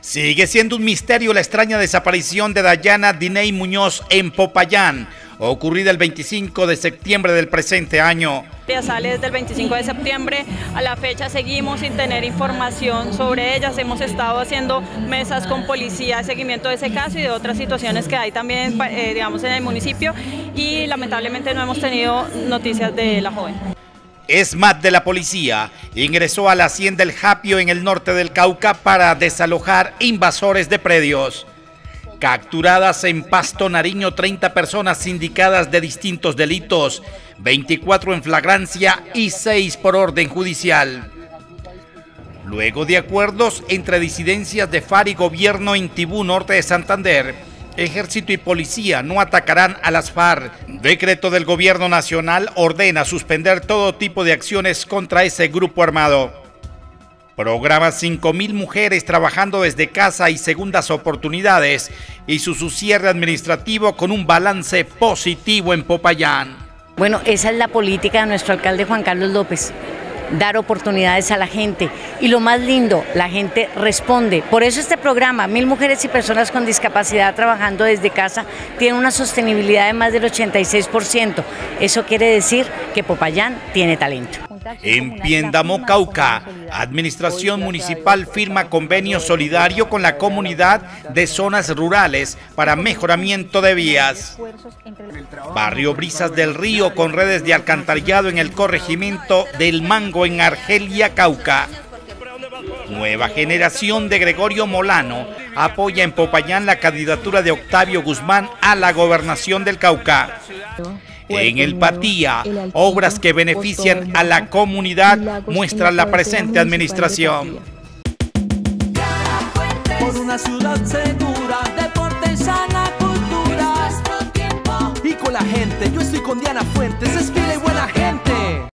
Sigue siendo un misterio la extraña desaparición de Dayana Diney Muñoz en Popayán, ocurrida el 25 de septiembre del presente año. Sale desde el 25 de septiembre, a la fecha seguimos sin tener información sobre ellas, hemos estado haciendo mesas con policía de seguimiento de ese caso y de otras situaciones que hay también eh, digamos, en el municipio y lamentablemente no hemos tenido noticias de la joven. ESMAD de la policía ingresó a la hacienda El Japio en el norte del Cauca para desalojar invasores de predios. Capturadas en Pasto Nariño 30 personas sindicadas de distintos delitos, 24 en flagrancia y 6 por orden judicial. Luego de acuerdos entre disidencias de FAR y gobierno en Tibú Norte de Santander, Ejército y policía no atacarán a las FARC. Decreto del Gobierno Nacional ordena suspender todo tipo de acciones contra ese grupo armado. Programa 5.000 mujeres trabajando desde casa y segundas oportunidades y su, su cierre administrativo con un balance positivo en Popayán. Bueno, esa es la política de nuestro alcalde Juan Carlos López dar oportunidades a la gente. Y lo más lindo, la gente responde. Por eso este programa, Mil Mujeres y Personas con Discapacidad Trabajando desde Casa, tiene una sostenibilidad de más del 86%. Eso quiere decir que Popayán tiene talento. En Piendamo, Cauca, Administración Municipal firma convenio solidario con la comunidad de zonas rurales para mejoramiento de vías. Barrio Brisas del Río con redes de alcantarillado en el corregimiento del Mango en Argelia, Cauca. Nueva generación de Gregorio Molano apoya en Popayán la candidatura de Octavio Guzmán a la gobernación del Cauca. En el Patía, obras que benefician a la comunidad muestran la presente administración. Por una ciudad segura, deporte, sana cultura. Y con la gente, yo estoy con Diana Fuentes,